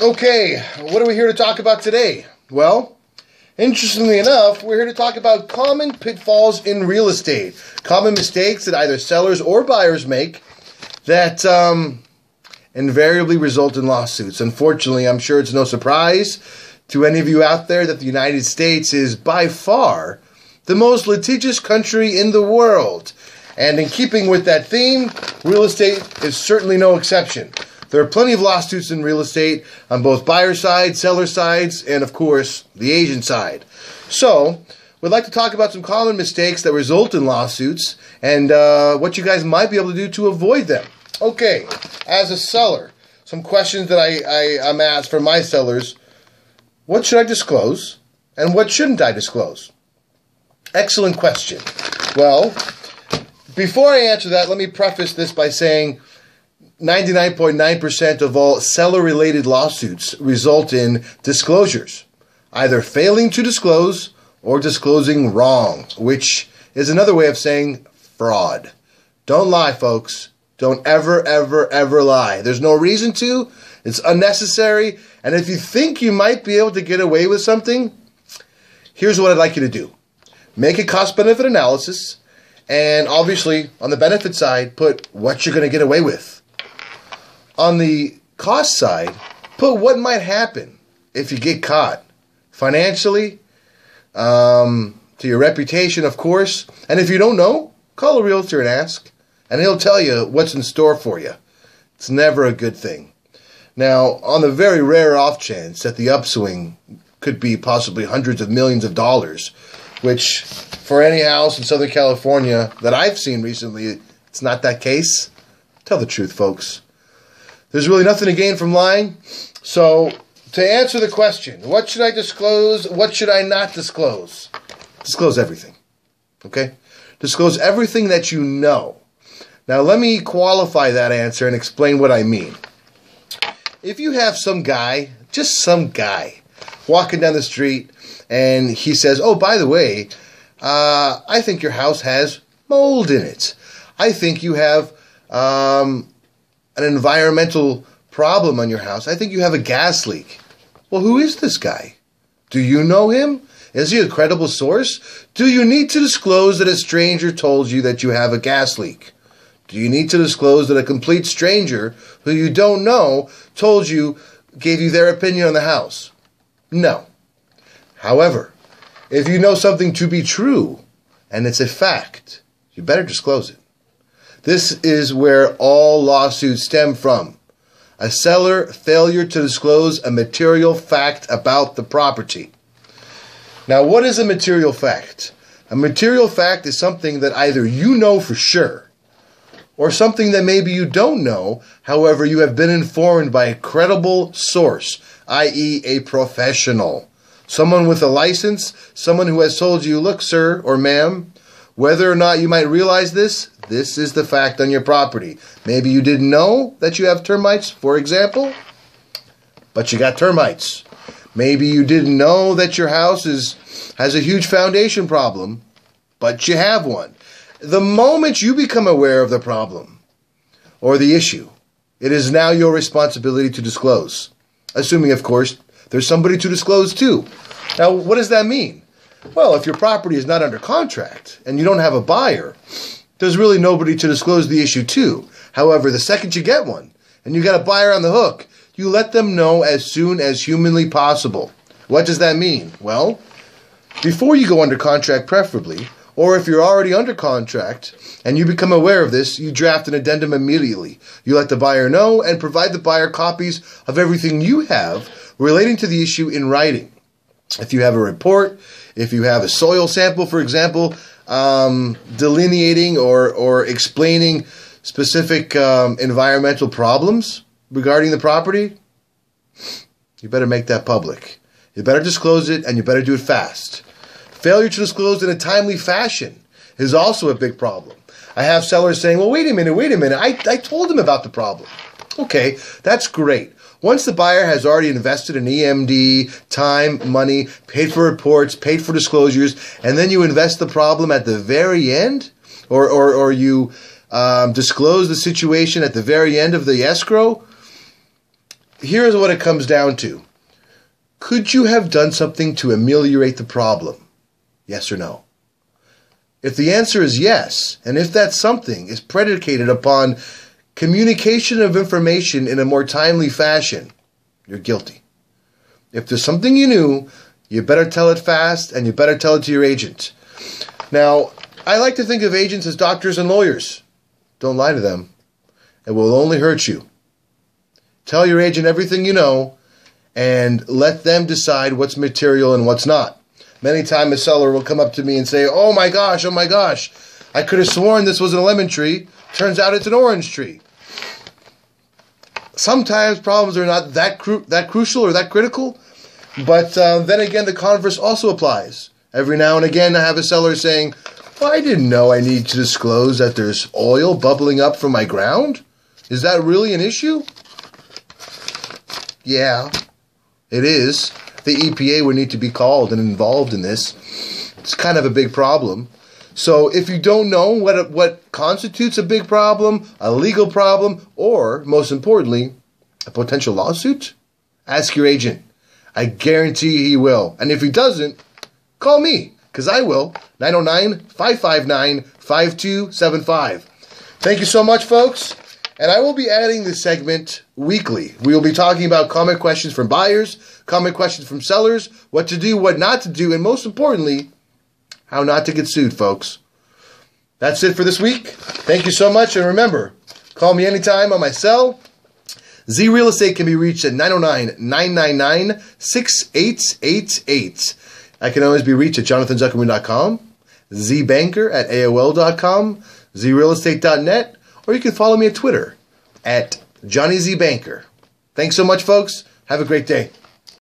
Okay, what are we here to talk about today? Well, interestingly enough, we're here to talk about common pitfalls in real estate, common mistakes that either sellers or buyers make that um, invariably result in lawsuits. Unfortunately, I'm sure it's no surprise to any of you out there that the United States is by far the most litigious country in the world. And in keeping with that theme, real estate is certainly no exception. There are plenty of lawsuits in real estate on both buyer side, seller sides, and of course, the agent side. So, we'd like to talk about some common mistakes that result in lawsuits and uh, what you guys might be able to do to avoid them. Okay, as a seller, some questions that I, I, I'm asked from my sellers what should I disclose and what shouldn't I disclose? Excellent question. Well, before I answer that, let me preface this by saying 99.9% of all seller related lawsuits result in disclosures, either failing to disclose or disclosing wrong, which is another way of saying fraud. Don't lie, folks. Don't ever, ever, ever lie. There's no reason to. It's unnecessary. And if you think you might be able to get away with something, here's what I'd like you to do make a cost benefit analysis, and obviously, on the benefit side, put what you're going to get away with on the cost side, put what might happen if you get caught financially, um, to your reputation, of course. And if you don't know, call a realtor and ask, and he'll tell you what's in store for you. It's never a good thing. Now, on the very rare off chance that the upswing could be possibly hundreds of millions of dollars, which for any house in Southern California that I've seen recently, it's not that case. Tell the truth, folks. There's really nothing to gain from lying. So, to answer the question, what should I disclose? What should I not disclose? Disclose everything. Okay? Disclose everything that you know. Now, let me qualify that answer and explain what I mean. If you have some guy, just some guy, walking down the street and he says, Oh, by the way, uh, I think your house has mold in it. I think you have um, an environmental problem on your house. I think you have a gas leak. Well, who is this guy? Do you know him? Is he a credible source? Do you need to disclose that a stranger told you that you have a gas leak? Do you need to disclose that a complete stranger who you don't know told you, gave you their opinion on the house? No. However, if you know something to be true and it's a fact, you better disclose it. This is where all lawsuits stem from. A seller failure to disclose a material fact about the property. Now, what is a material fact? A material fact is something that either you know for sure or something that maybe you don't know, however, you have been informed by a credible source, i.e., a professional. Someone with a license, someone who has told you, look, sir or ma'am, whether or not you might realize this, this is the fact on your property. Maybe you didn't know that you have termites, for example, but you got termites. Maybe you didn't know that your house is has a huge foundation problem, but you have one. The moment you become aware of the problem or the issue, it is now your responsibility to disclose. Assuming, of course, there's somebody to disclose to. Now, what does that mean? Well, if your property is not under contract and you don't have a buyer, there's really nobody to disclose the issue to. However, the second you get one and you got a buyer on the hook, you let them know as soon as humanly possible. What does that mean? Well, before you go under contract, preferably, or if you're already under contract and you become aware of this, you draft an addendum immediately. You let the buyer know and provide the buyer copies of everything you have relating to the issue in writing. If you have a report, if you have a soil sample, for example, um, delineating or, or explaining specific um, environmental problems regarding the property, you better make that public. You better disclose it and you better do it fast. Failure to disclose in a timely fashion is also a big problem. I have sellers saying, well, wait a minute, wait a minute. I, I told them about the problem. Okay, that's great. Once the buyer has already invested in EMD, time, money, paid for reports, paid for disclosures, and then you invest the problem at the very end, or, or, or you um, disclose the situation at the very end of the escrow. Here's what it comes down to Could you have done something to ameliorate the problem? Yes or no? If the answer is yes, and if that something is predicated upon communication of information in a more timely fashion, you're guilty. If there's something you knew, you better tell it fast and you better tell it to your agent. Now, I like to think of agents as doctors and lawyers. Don't lie to them. It will only hurt you. Tell your agent everything you know and let them decide what's material and what's not. Many times a seller will come up to me and say, Oh my gosh, oh my gosh, I could have sworn this was a lemon tree. Turns out it's an orange tree. Sometimes problems are not that cru- that crucial or that critical, but uh, then again, the converse also applies. Every now and again, I have a seller saying, well, I didn't know I need to disclose that there's oil bubbling up from my ground. Is that really an issue? Yeah, it is the EPA would need to be called and involved in this. It's kind of a big problem. So if you don't know what what constitutes a big problem, a legal problem, or most importantly, a potential lawsuit, ask your agent. I guarantee he will. And if he doesn't, call me because I will. 909 559 5275. Thank you so much, folks. And I will be adding this segment weekly. We will be talking about common questions from buyers, common questions from sellers, what to do, what not to do, and most importantly, how not to get sued, folks. That's it for this week. Thank you so much. And remember, call me anytime on my cell. Z Real Estate can be reached at 909 999 6888. I can always be reached at jonathanzuckerman.com, zbanker at AOL.com, zrealestate.net, or you can follow me at Twitter at Johnny Z Banker. Thanks so much, folks. Have a great day.